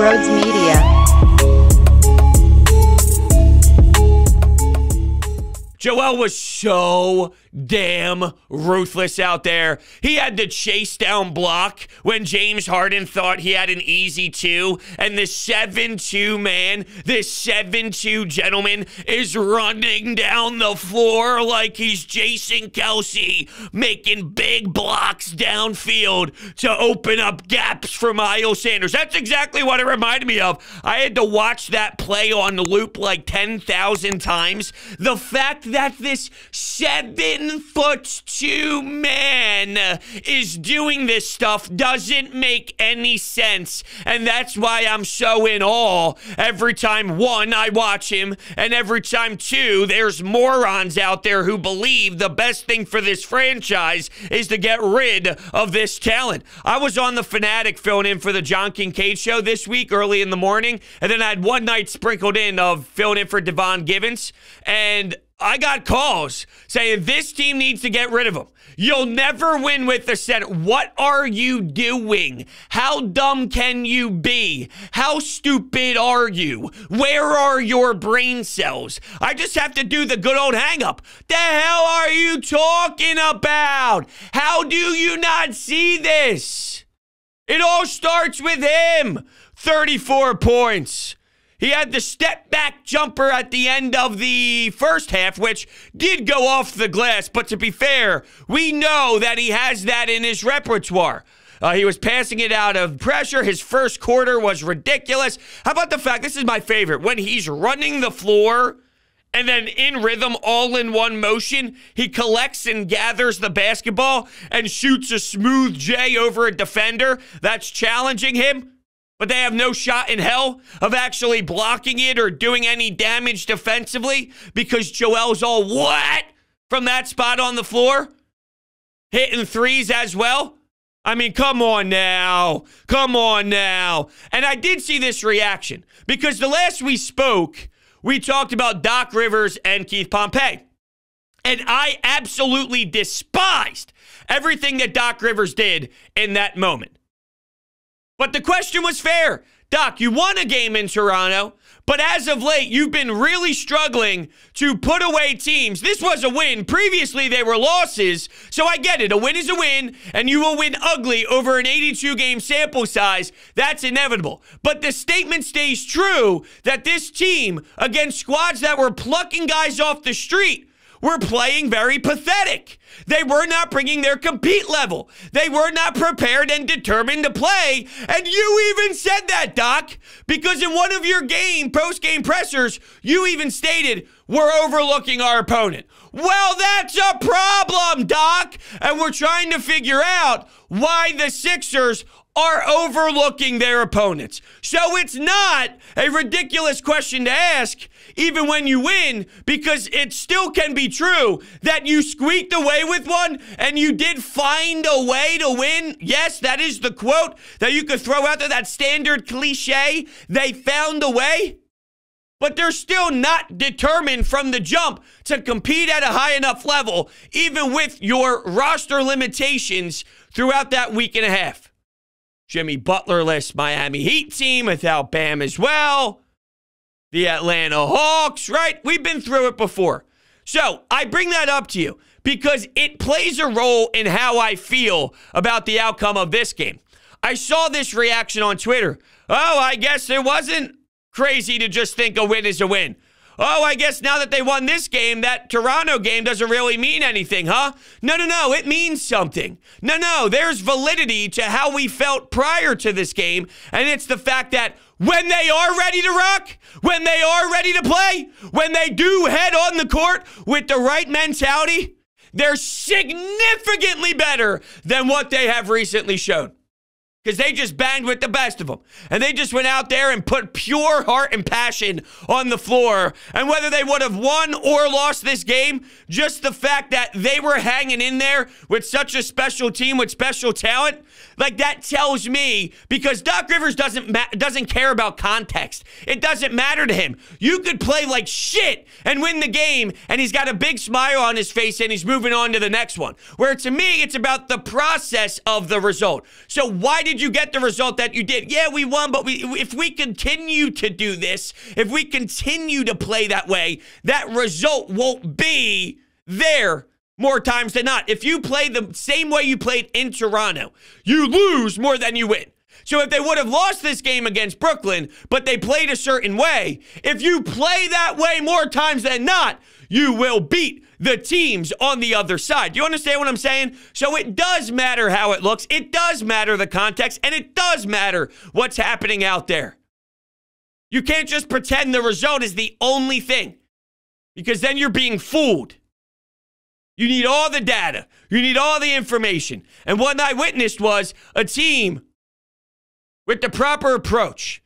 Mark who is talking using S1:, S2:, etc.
S1: Brodes Media.
S2: Joel was so damn ruthless out there. He had to chase down block when James Harden thought he had an easy two. And the 7 2 man, this 7 2 gentleman, is running down the floor like he's Jason Kelce, making big blocks downfield to open up gaps for Miles Sanders. That's exactly what it reminded me of. I had to watch that play on the loop like 10,000 times. The fact that this 7 foot two man is doing this stuff doesn't make any sense. And that's why I'm so in awe every time, one, I watch him, and every time, two, there's morons out there who believe the best thing for this franchise is to get rid of this talent. I was on the Fanatic filling in for the John Kincade show this week early in the morning, and then I had one night sprinkled in of filling in for Devon Givens. And I got calls saying this team needs to get rid of him. You'll never win with the center. What are you doing? How dumb can you be? How stupid are you? Where are your brain cells? I just have to do the good old hang up. The hell are you talking about? How do you not see this? It all starts with him. 34 points. He had the step back jumper at the end of the first half, which did go off the glass. But to be fair, we know that he has that in his repertoire. Uh, he was passing it out of pressure. His first quarter was ridiculous. How about the fact this is my favorite when he's running the floor and then in rhythm, all in one motion, he collects and gathers the basketball and shoots a smooth J over a defender that's challenging him but they have no shot in hell of actually blocking it or doing any damage defensively because Joel's all wet from that spot on the floor, hitting threes as well. I mean, come on now. Come on now. And I did see this reaction because the last we spoke, we talked about Doc Rivers and Keith Pompey. And I absolutely despised everything that Doc Rivers did in that moment. But the question was fair. Doc, you won a game in Toronto, but as of late, you've been really struggling to put away teams. This was a win. Previously, they were losses. So I get it. A win is a win, and you will win ugly over an 82 game sample size. That's inevitable. But the statement stays true that this team, against squads that were plucking guys off the street, were playing very pathetic. They were not bringing their compete level. They were not prepared and determined to play. And you even said that, Doc, because in one of your game post game pressers, you even stated we're overlooking our opponent. Well, that's a problem, Doc. And we're trying to figure out why the Sixers are overlooking their opponents. So it's not a ridiculous question to ask, even when you win, because it still can be true that you squeaked away with one and you did find a way to win. Yes, that is the quote that you could throw out there, that standard cliche. They found a way. But they're still not determined from the jump to compete at a high enough level, even with your roster limitations throughout that week and a half. Jimmy Butlerless Miami Heat team without Bam as well. The Atlanta Hawks, right? We've been through it before. So I bring that up to you because it plays a role in how I feel about the outcome of this game. I saw this reaction on Twitter. Oh, I guess it wasn't crazy to just think a win is a win oh, I guess now that they won this game, that Toronto game doesn't really mean anything, huh? No, no, no, it means something. No, no, there's validity to how we felt prior to this game, and it's the fact that when they are ready to rock, when they are ready to play, when they do head on the court with the right mentality, they're significantly better than what they have recently shown because they just banged with the best of them. And they just went out there and put pure heart and passion on the floor. And whether they would have won or lost this game, just the fact that they were hanging in there with such a special team with special talent, like that tells me because Doc Rivers doesn't doesn't care about context. It doesn't matter to him. You could play like shit and win the game and he's got a big smile on his face and he's moving on to the next one. Where to me it's about the process of the result. So why did you get the result that you did? Yeah, we won, but we, if we continue to do this, if we continue to play that way, that result won't be there more times than not. If you play the same way you played in Toronto, you lose more than you win. So if they would have lost this game against Brooklyn, but they played a certain way, if you play that way more times than not, you will beat the teams on the other side. Do you understand what I'm saying? So it does matter how it looks, it does matter the context, and it does matter what's happening out there. You can't just pretend the result is the only thing because then you're being fooled. You need all the data. You need all the information. And what I witnessed was a team with the proper approach,